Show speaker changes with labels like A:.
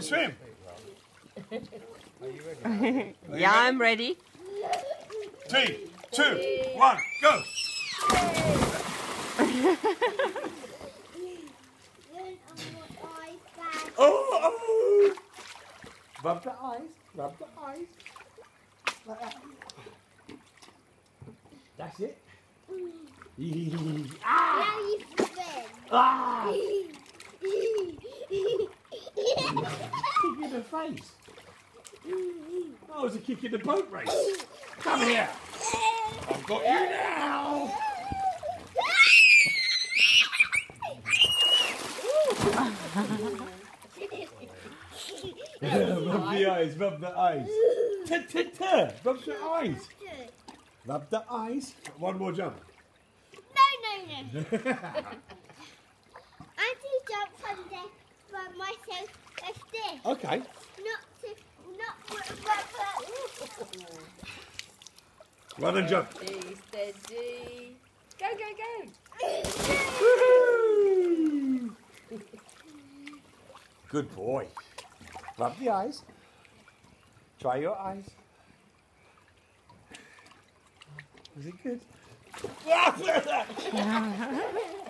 A: can swim.
B: yeah, I'm ready.
A: Three, two, one, go. oh, oh. Rub the eyes. Rub the eyes. Like that. That's it. ah!
C: Now you swim.
A: Ah! kick in the face. That was a kick in the boat race. Come here. I've got you now. rub the eyes, rub the eyes. Ta-ta-ta, rub the eyes. Rub the eyes. One more jump.
C: No, no, no. I do jump from there by myself as this.
A: Okay. Run and jump.
B: Steady, steady. Go, go, go.
A: Good boy. Rub the eyes. Try your eyes. Was it good?